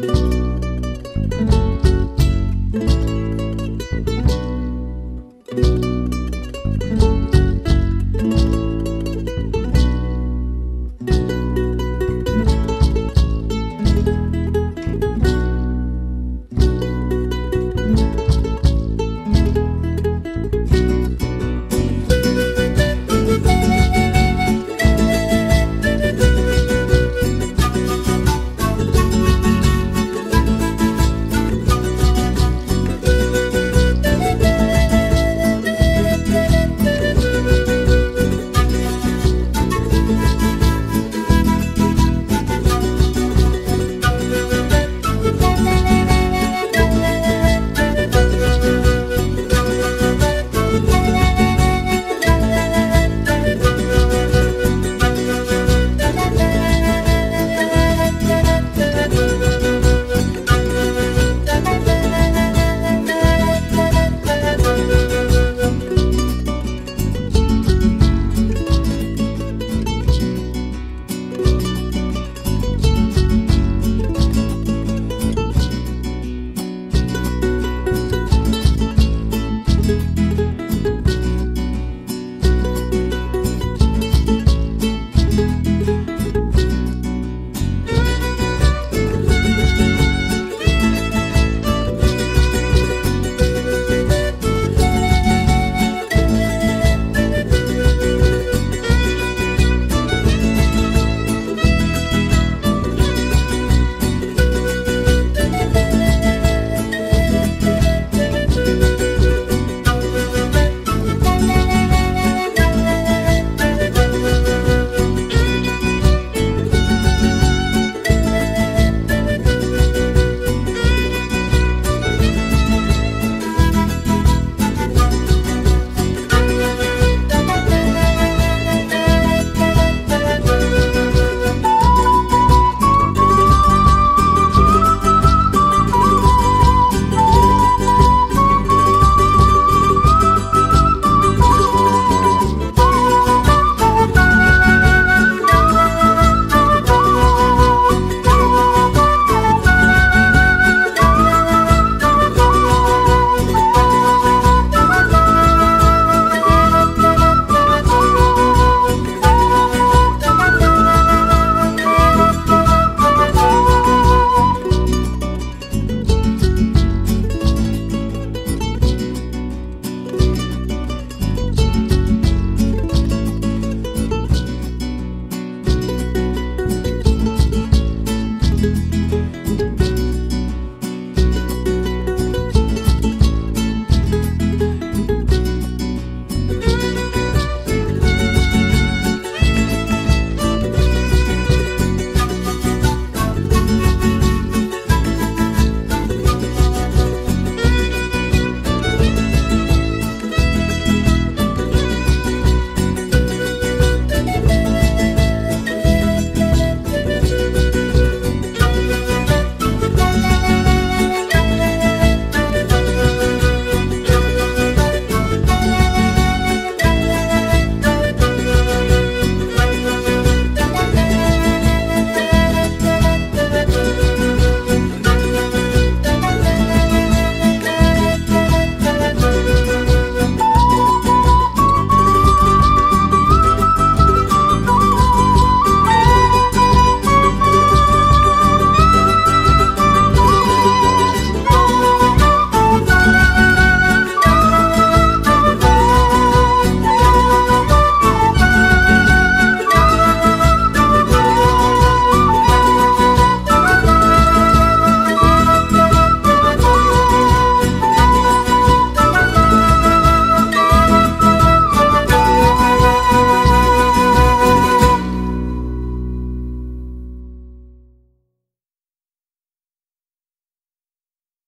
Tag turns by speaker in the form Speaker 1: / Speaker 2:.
Speaker 1: you